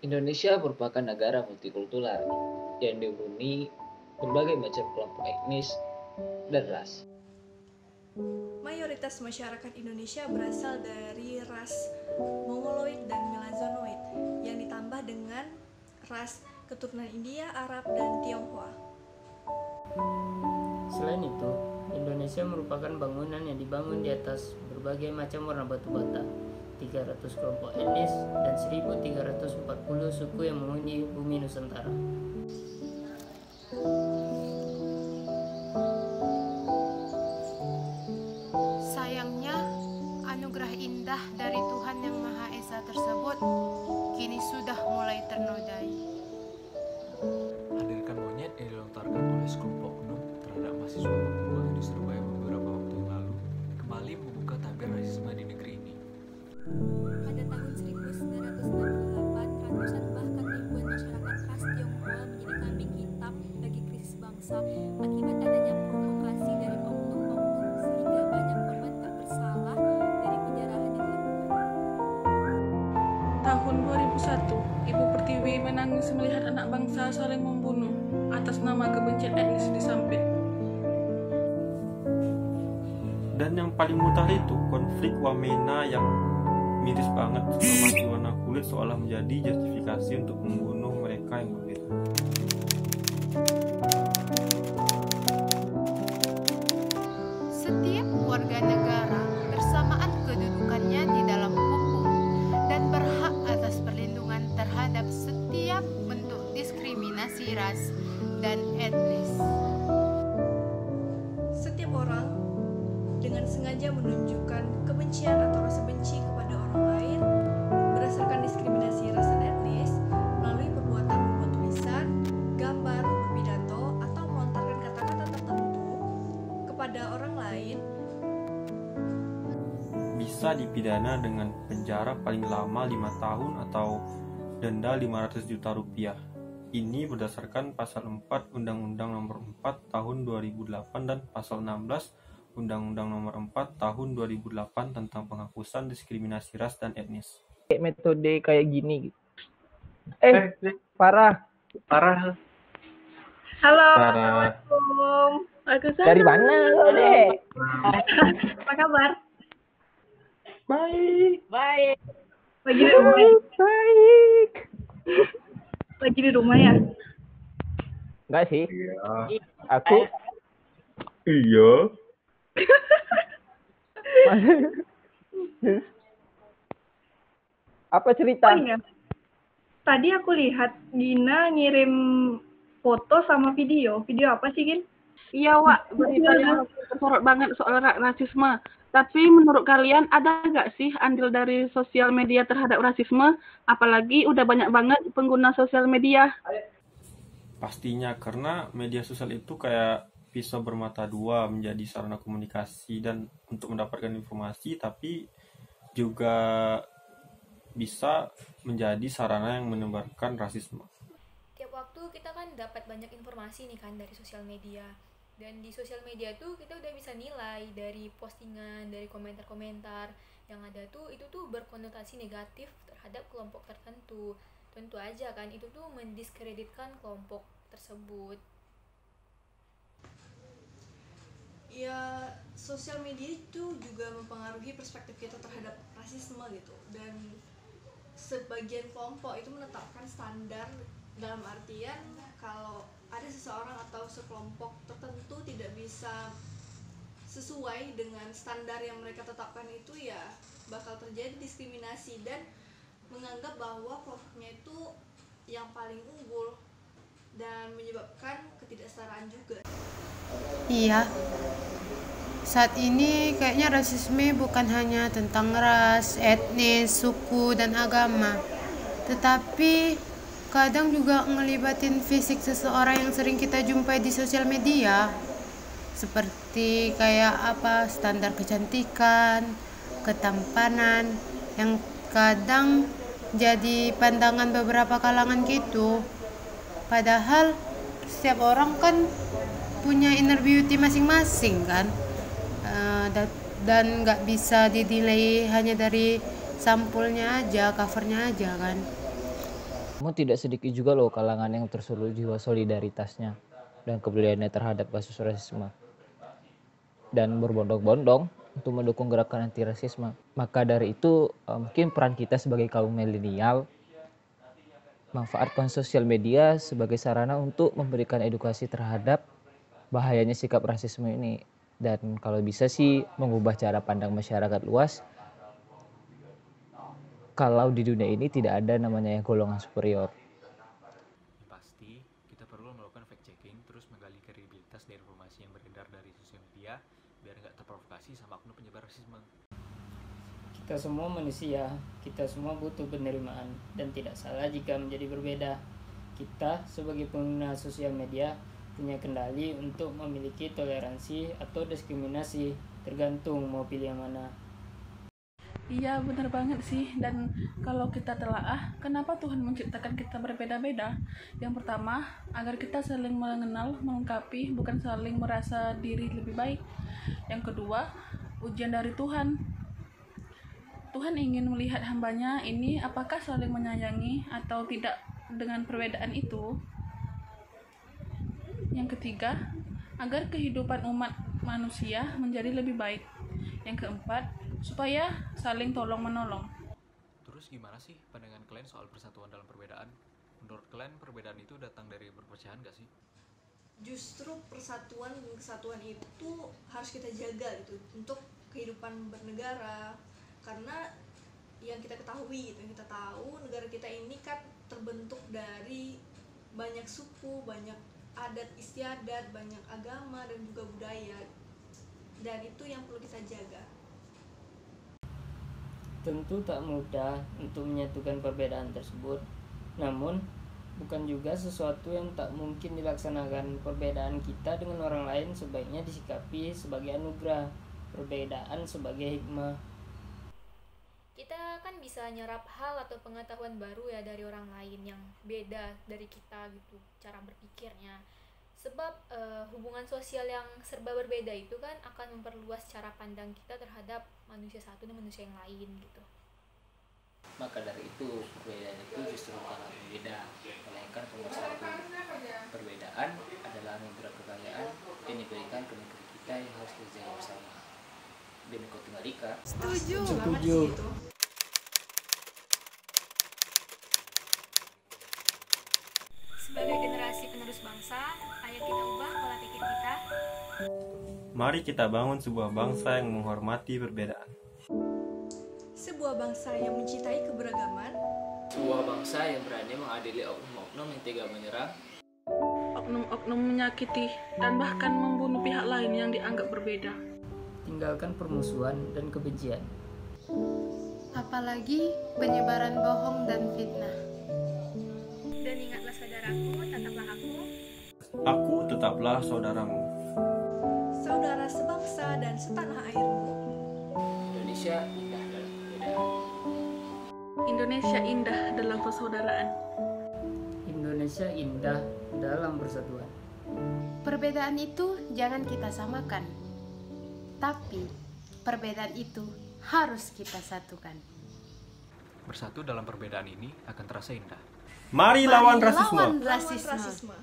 Indonesia merupakan negara multikultural yang dihuni berbagai macam kelompok etnis dan ras. Mayoritas masyarakat Indonesia berasal dari ras Mongoloid dan Melazonoid yang ditambah dengan ras keturunan India, Arab, dan Tionghoa. Selain itu, Indonesia merupakan bangunan yang dibangun di atas berbagai macam warna batu bata, 300 kelompok etnis, dan 1340 suku yang menghuni bumi Nusantara. Sayangnya, anugerah indah dari Tuhan Yang Maha Esa tersebut kini sudah mulai ternodai. Menangis melihat anak bangsa saling membunuh atas nama kebencian etnis di Sampit. Dan yang paling mudah itu konflik Wamena yang miris banget informasi warna kulit seolah menjadi justifikasi untuk membunuh mereka yang Bisa dipidana dengan penjara paling lama 5 tahun atau denda 500 juta rupiah. Ini berdasarkan pasal 4 Undang-Undang Nomor 4 Tahun 2008 dan pasal 16 Undang-Undang Nomor 4 Tahun 2008 tentang penghapusan diskriminasi ras dan etnis. kayak metode kayak gini gitu. Eh, parah. Parah. Halo, Parah. Assalamualaikum. Waalaikumsalam. Dari mana lo, Dek? Apa kabar? Baik. Baik. Lagi di rumah ya? Baik. Lagi di rumah ya? Enggak sih. Iya. Aku Iya. apa cerita? Oh iya. Tadi aku lihat Gina ngirim foto sama video. Video apa sih, Gin? Iya, Wak, berita yang tersorot banget soal ra- rasisme. Tapi menurut kalian ada nggak sih andil dari sosial media terhadap rasisme? Apalagi udah banyak banget pengguna sosial media. Pastinya karena media sosial itu kayak pisau bermata dua menjadi sarana komunikasi dan untuk mendapatkan informasi tapi juga bisa menjadi sarana yang menebarkan rasisme. Tiap waktu kita kan dapat banyak informasi nih kan dari sosial media. Dan di sosial media tuh kita udah bisa nilai dari postingan, dari komentar-komentar yang ada tuh itu tuh berkonotasi negatif terhadap kelompok tertentu. Tentu aja kan itu tuh mendiskreditkan kelompok tersebut. ya sosial media itu juga mempengaruhi perspektif kita terhadap rasisme gitu dan sebagian kelompok itu menetapkan standar dalam artian kalau ada seseorang atau sekelompok tertentu tidak bisa sesuai dengan standar yang mereka tetapkan itu ya bakal terjadi diskriminasi dan menganggap bahwa kelompoknya itu yang paling unggul dan menyebabkan ketidaksetaraan juga. Iya. Saat ini kayaknya rasisme bukan hanya tentang ras, etnis, suku, dan agama. Tetapi kadang juga ngelibatin fisik seseorang yang sering kita jumpai di sosial media. Seperti kayak apa standar kecantikan, ketampanan yang kadang jadi pandangan beberapa kalangan gitu. Padahal setiap orang kan punya inner beauty masing-masing kan Eh, da- dan nggak bisa dinilai hanya dari sampulnya aja covernya aja kan Namun tidak sedikit juga loh kalangan yang tersulut jiwa solidaritasnya dan kepeduliannya terhadap kasus rasisme. Dan berbondong-bondong untuk mendukung gerakan anti rasisme. Maka dari itu eh, mungkin peran kita sebagai kaum milenial manfaatkan sosial media sebagai sarana untuk memberikan edukasi terhadap bahayanya sikap rasisme ini dan kalau bisa sih mengubah cara pandang masyarakat luas kalau di dunia ini tidak ada namanya yang golongan superior. Pasti, kita perlu melakukan fact checking terus menggali kredibilitas dari informasi yang beredar dari sosial media biar nggak terprovokasi sama oknum penyebar rasisme. Kita semua manusia, kita semua butuh penerimaan dan tidak salah jika menjadi berbeda. Kita sebagai pengguna sosial media punya kendali untuk memiliki toleransi atau diskriminasi tergantung mau pilih yang mana. Iya benar banget sih. Dan kalau kita telaah kenapa Tuhan menciptakan kita berbeda-beda? Yang pertama agar kita saling mengenal melengkapi bukan saling merasa diri lebih baik. Yang kedua ujian dari Tuhan. Tuhan ingin melihat hambanya ini apakah saling menyayangi atau tidak dengan perbedaan itu? Yang ketiga agar kehidupan umat manusia menjadi lebih baik. Yang keempat supaya saling tolong menolong. Terus gimana sih pandangan kalian soal persatuan dalam perbedaan? Menurut kalian perbedaan itu datang dari perpecahan gak sih? Justru persatuan dan kesatuan itu harus kita jaga gitu untuk kehidupan bernegara karena yang kita ketahui gitu yang kita tahu negara kita ini kan terbentuk dari banyak suku banyak adat istiadat banyak agama dan juga budaya dan itu yang perlu kita jaga Tentu tak mudah untuk menyatukan perbedaan tersebut, namun bukan juga sesuatu yang tak mungkin dilaksanakan. Perbedaan kita dengan orang lain sebaiknya disikapi sebagai anugerah, perbedaan sebagai hikmah. Kita kan bisa nyerap hal atau pengetahuan baru ya dari orang lain yang beda dari kita gitu, cara berpikirnya. Sebab eh, hubungan sosial yang serba berbeda itu kan akan memperluas cara pandang kita terhadap manusia satu dan manusia yang lain gitu. Maka dari itu perbedaan itu justru bukan berbeda, melainkan pemersatu. Perbedaan adalah anugerah kekayaan yang diberikan ke negeri kita yang harus kita jaga bersama. Bineka Tunggal Ika. setuju banget Setuju. sih itu Sebagai generasi penerus bangsa, ayo kita ubah pola pikir kita Mari kita bangun sebuah bangsa yang menghormati perbedaan. sebuah bangsa yang mencintai keberagaman Sebuah bangsa yang berani mengadili oknum-oknum yang tega menyerang Oknum-oknum menyakiti dan bahkan membunuh pihak lain yang dianggap berbeda. Tinggalkan permusuhan dan kebencian. Apalagi penyebaran bohong dan fitnah. dan ingatlah saudaraku, tetaplah saudaramu. saudara sebangsa dan setanah airmu Indonesia indah dalam perbedaan. Indonesia indah dalam persaudaraan. Indonesia indah dalam persatuan. Perbedaan itu jangan kita samakan. Tapi perbedaan itu harus kita satukan. Bersatu dalam perbedaan ini akan terasa indah. Mari lawan Mari rasisme. lawan lawan rasisme. rasisme